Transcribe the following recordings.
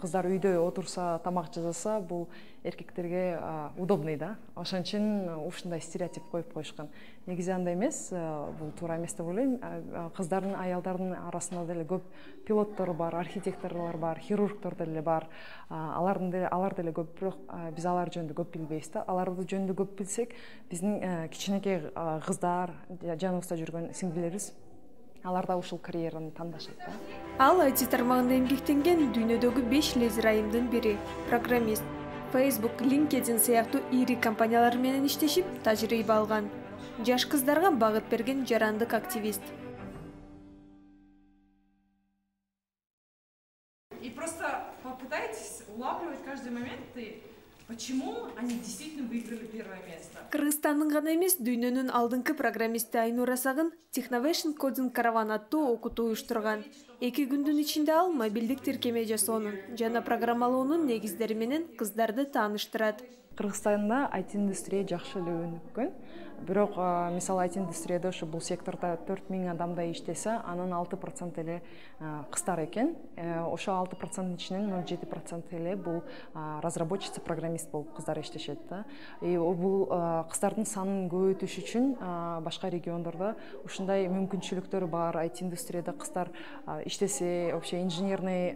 кыздар үйдө отурса тамак жасаса бул эркектерге удобный да. Ошон үчүн ушундай стереотип коюп коюшкан негизи андай эмес бул туура эмес деп ойлойм кыздардын аялдардын арасында деле көп пилоттор бар архитекторлор бар хирургдор деле бар. Алардын деле алар деле көп бирок биз алар жөнүндө көп билбейбиз да. Алар жөнүндө көп билсек биздин кичинекей кыздар жаныбызда жүргөн сиңдилерибиз алар да ушул карьераны тандашат да. Ал айти тармагында эмгектенген дүйнөдөгү беш лезер айымдын бири программист facebook linkedin сыяктуу ири компаниялар менен иштешип тажрыйба алган. Жаш кыздарга багыт берген жарандык активист. И просто попытайтесь улавливать каждый момент и почему они действительно выиграли первое место? Кыргызстандын гана эмес дүйнөнүн алдыңкы программисти айнура сагын техновation coding караван аттуу окутуу уюштурган эки күндүн ичинде ал мобилдик тиркеме жасоонун жана программалоонун негиздери менен кыздарды тааныштырат. Кыргызстанда айти индустрия жакшы эле өнүккөн. Бирок мисалы айти индустрияда ушу бул сектордо төрт миң адамдай иштесе анын алты процент эле кыздар экен. Э, ошол алты проценттин ичинен ноль жети процент эле бул разработчица программист болуп кыздар иштешет да. И бул кыздардын санын көбөйтүш үчүн башка региондордо ушундай мүмкүнчүлүктөр бар. Айти индустрияда кыздар иштесе вообще инженерный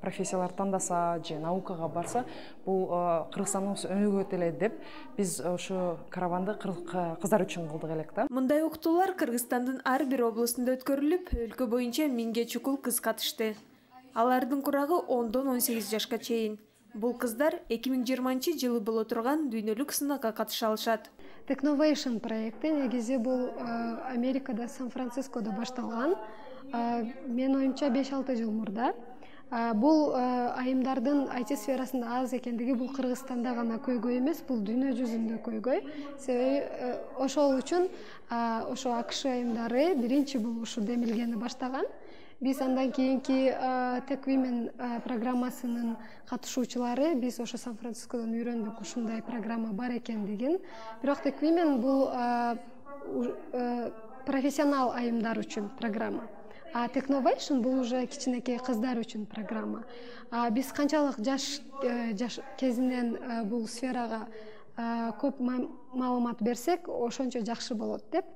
профессияларды тандаса же наукага барса бул кыргызстаныбыз өнүгөт эле деп биз ошо караванды кыздар үчүн кылдык элек да мындай окутуулар кыргызстандын ар бир облустунда өткөрүлүп өлкө боюнча миңге чукул кыз катышты алардын курагы ондон он сегиз жашка чейин бул кыздар эки миң жыйырманчы жылы боло турган дүйнөлүк сынакка катыша алышат technovation проекти негизи бул америкада сан францискодо башталган менин оюмча беш алты жыл мурда. Бул айымдардын айти сферасында аз экендиги бул кыргызстанда гана көйгөй эмес бул дүйнө жүзүндө көйгөй. Себеби ошол үчүн ошо акш айымдары биринчи болуп ушу демилгени баштаган. Биз андан кийинки теквимен программасынын катышуучулары биз ошо сан францискодон үйрөндүк ушундай программа бар экендигин. Бирок теквимен бул профессионал айымдар үчүн программа а техновейшн бул уже кичинекей кыздар үчүн программа. Биз канчалык жаш э, жаш кезинен э, бул сферага көп маалымат берсек ошончо жакшы болот деп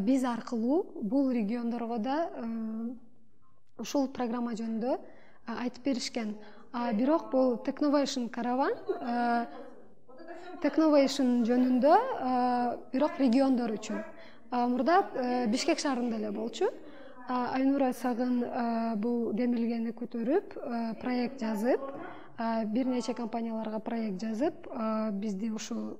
биз аркылуу бул региондорго да э, ушул программа жөнүндө айтып беришкен. Бирок бул техновейшн караван техновейшн жөнүндө бирок региондор үчүн. Мурда бишкек шаарында эле болчу айнура сагын бул демилгени көтөрүп проект жазып бир нече компанияларга проект жазып бизди ушул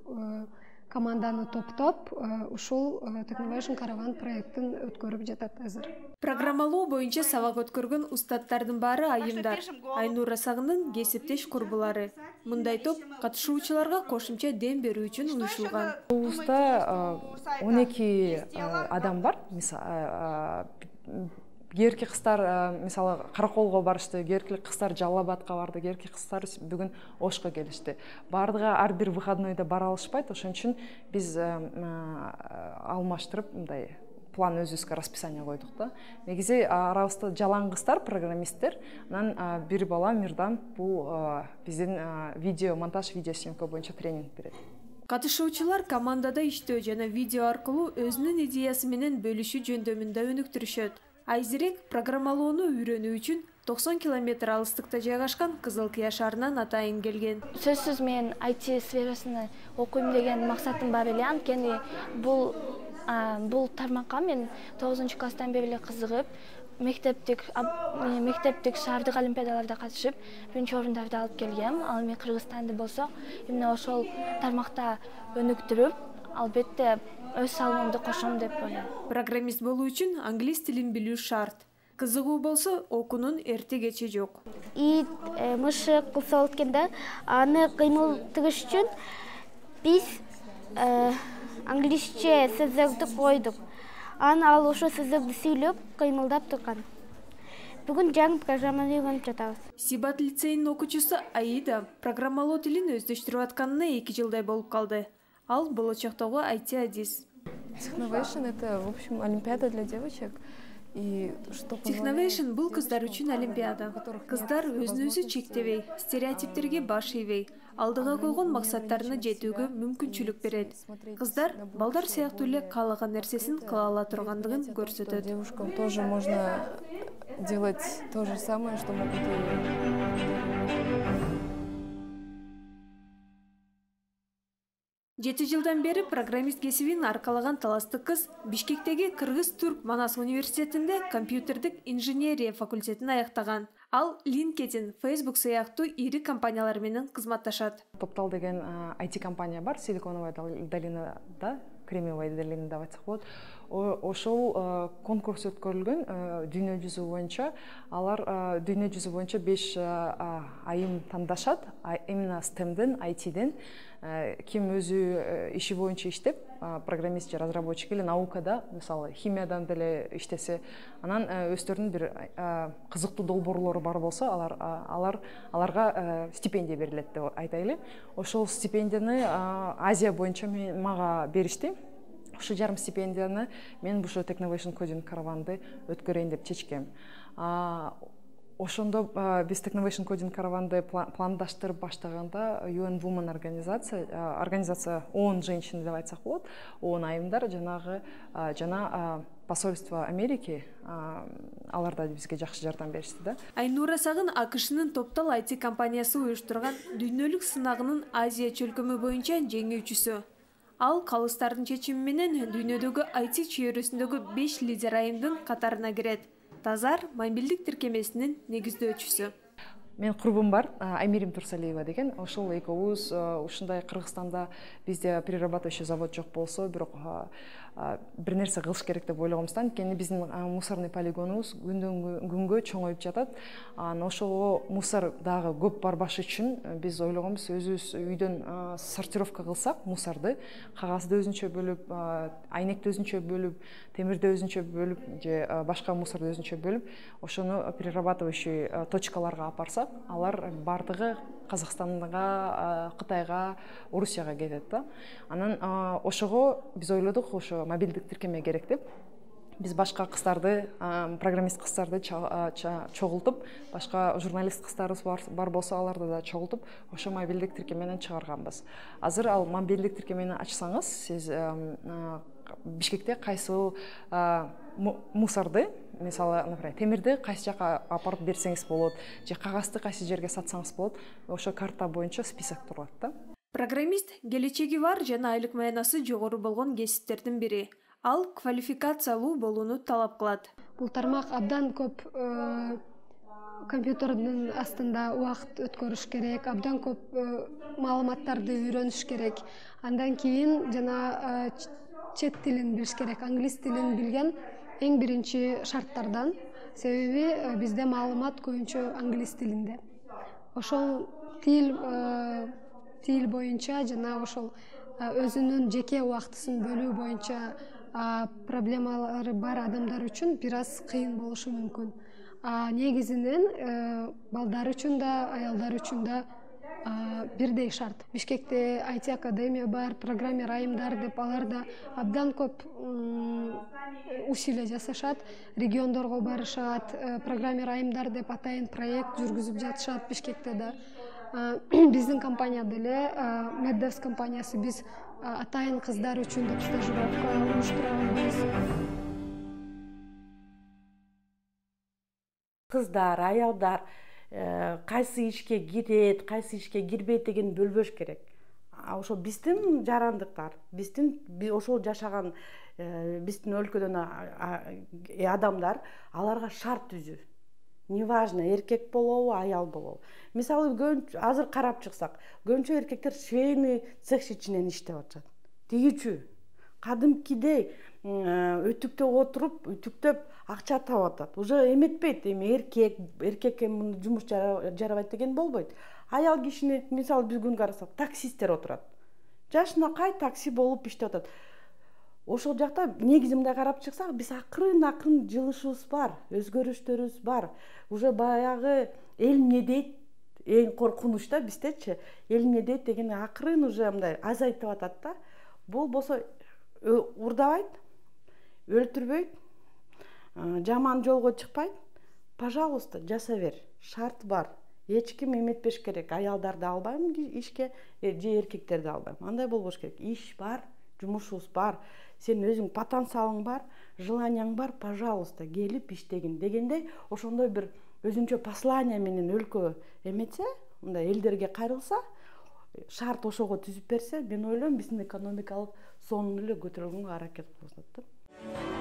команданы топтоп ушул technovation караван проектин өткөрүп жатат азыр. Программалоо боюнча сабак өткөргөн устаттардын баары айымдар. айнура сагындын кесиптеш курбулары. Мындай топ катышуучуларга кошумча дем берүү үчүн уюшулган. тобубузда он эки адам бар кээерки кыздар мисалы караколго барышты кээерки кыздар жалал абадка барды кээерки кыздар бүгүн ошко келишти баардыгы ар бир выходнойдо бара алышпайт ошон үчүн биз алмаштырып мындай план өзүбүзгө расписание койдук да негизи арабызда жалаң кыздар программисттер анан бир бала мирдам бул биздин видео монтаж видео съемка боюнча тренинг берет. Катышуучулар командада иштөө жана видео аркылуу өзүнүн идеясы менен бөлүшүү жөндөмүндө өнүктүрүшөт. Айзерек программалоону үйрөнүү үчүн токсон километр алыстыкта жайгашкан кызыл кыя шаарынан атайын келген. Сөзсүз мен айти сферасына окуйм деген максатым бар эле. Анткени бул бул тармакка мен тогузунчу класстан бери эле кызыгып мектептик мектептик шаардык олимпиадаларда катышып биринчи орундарды алып келгем. Ал эми кыргызстанды болсо именно ошол тармакта өнүктүрүп албетте өз салымымды кошом деп ойлойм. Программист болуу үчүн англис тилин билүү шарт. Кызыгуу болсо окуунун эрте кечи жок. Ит э, мышык кылса болот экен да аны кыймылтыгыш үчүн биз э, англисче сөздөрдү койдук анан ал ошол сөздөрдү сүйлөп кыймылдап турган. Бүгүн жаңы программаны үйрөнүп жатабыз. Сибат лицейинин окуучусу аида программалоо тилин өздөштүрүп атканына эки жылдай болуп калды. Ал болочоктогу айти адис. Technovation это в общем олимпиада для девочек. И что техновейшн бул кыздар үчүн олимпиада. кыздар өзүн өзү чектебей стереотиптерге баш ийбей. Алдыга койгон максаттарына жетүүгө мүмкүнчүлүк берет. Кыздар балдар сыяктуу эле каалаган нерсесин кыла ала тургандыгын көрсөтөт. Девушкам тоже можно делать то же самое что могут жеті жылдан бері программист кесібін арқалаған таласты қыз бишкектегі Кыргыз түрк манас университетінде компьютердік инженерия факультетін аяқтаған. Ал линкедин фейсбук сияқты ири компанияларменен қызматташады. Топтал деген IT компания бар силиконовая долинада Кремиевая долина, деп айтсақ болады ошол конкурс өткөрүлгөн дүйнө жүзү боюнча алар дүйнө жүзү боюнча беш айым тандашат именно стемден айтиден Э, ким өзү э, иши боюнча иштеп программист же разработчик или наукада мисалы химиядан деле иштесе анан э, өздөрүнүн бир кызыктуу долбоорлору бар болсо алар алар аларга стипендия берилет деп айтайлы. Ошол стипендияны азия боюнча мага беришти ушул жарым стипендияны мен ушу technovation coding караванды өткөрөйүн деп чечкем. Ошондо биз technovation coding караванды пландаштырып баштаганда un woman организация организация оон женщин деп айтсак болот оон айымдар жанагы жана посольство америки алар да бизге жакшы жардам беришти да. Айнура сагын акшнын топтал айти компаниясы уюштурган дүйнөлүк сынагынын азия чөлкөмү боюнча жеңүүчүсү. Ал калыстардын чечими менен дүйнөдөгү айти чөйрөсүндөгү беш лидер айымдын катарына кирет. Тазар мобилдик тиркемесинин негиздөөчүсү. Менин курбум бар аймирим турсалиева деген. Ошол экөөбүз ушундай кыргызстанда бизде перерабатывающий завод жок болсо бирок бир нерсе кылыш керек деп ойлогонбуз да. Анткени биздин мусорный полигонубуз күндөн күнгө чоңоюп жатат. Анан ошого мусор дагы көп барбаш үчүн биз ойлогонбуз өзүбүз үйдөн сортировка кылсак мусорду кагазды өзүнчө бөлүп айнекти өзүнчө бөлүп темирди өзүнчө бөлүп же башка мусорду өзүнчө бөлүп ошону перерабатывающий точкаларга алып барсак алар баардыгы казакстанга кытайга орусияга кетет да. Анан ошого биз ойлодук ошо мобилдик тиркеме керек деп. Биз башка кыздарды программист кыздарды чогултуп башка журналист кыздарыбыз бар болсо аларды да чогултуп ошо мобилдик тиркемени чыгарганбыз. Азыр ал мобилдик тиркемени ачсаңыз сиз бишкекте кайсыл мусорду мисалы например темирди кайсы жака алып барып берсеңиз болот же кагазды кайсы жерге сатсаңыз болот ошо карта боюнча список турат да. Программист келечеги бар жана айлык маянасы жогору болгон кесиптердин бири. Ал квалификациялуу болууну талап кылат. Бул тармак абдан көп э, компьютердин астында убакыт өткөрүш керек абдан көп э, маалыматтарды үйрөнүш керек. Андан кийин жана э, чет тилин билиш керек англис тилин билген эң биринчи шарттардан. Себеби э, бизде маалымат көбүнчө англис тилинде. Ошол тил э, тил боюнча жана ошол э, өзүнүн жеке убактысын бөлүү боюнча проблемалары бар адамдар үчүн бир аз кыйын болушу мүмкүн. Негизинен балдар үчүн да аялдар үчүн да бирдей шарт. Бишкекте айти академия бар программер айымдар деп алар да абдан көп усилия жасашат региондорго барышат э, программер айымдар деп атайын проект жүргүзүп жатышат бишкекте да. Биздин компания деле меддевс компаниясы биз атайын кыздар үчүн деп стажировка уюштуранбыз кыздар аялдар Э, кайсы ишке кирет кайсы ишке кирбейт дегенди бөлбөш керек. Ошо биздин жарандыктар биздин ошол жашаган э, биздин өлкөдөн э, адамдар аларга шарт түзүү. Неважно эркек болобу аял болобу. Мисалы азыр карап чыксак көбүнчө эркектер швейный цех ичинен иштеп атышат? Тигүүчү кадимкидей өтүктөп отуруп үтүктөп акча таап атат. Уже эметпейт эми эркек эркекке муну жумуш жарабайт деген болбойт. Аял кишини мисалы биз күнүгө карасак таксисттер отурат. Жашынакай такси болуп иштеп атат ошол жакта негизи мындай карап чыксак биз акырын акырын жылышыбыз бар өзгөрүштөрүбүз бар. Уже баягы эл эмне дейт? Эң коркунуч да биздечи эл эмне дейт деген акырын уже мындай азайтып атат да. Бул болсо урдабайт өлтүрбөйт жаман жолго чыкпай пожалуйста жаса бер. Шарт бар. Эч ким эметпеш керек. Аялдарды албайм ишке э, же эркектерди албайм. Андай болбош керек. Иш бар. Жумушубуз бар сенин өзүң потенциалың бар желанияң бар пожалуйста келип иштегин дегендей ошондой бир өзүнчө послание менен өлкө эметсе мындай элдерге кайрылса шарт ошого түзүп берсе мен ойлойм биздин экономикалык сонун эле көтөрүлгөнгө аракет кылышат да.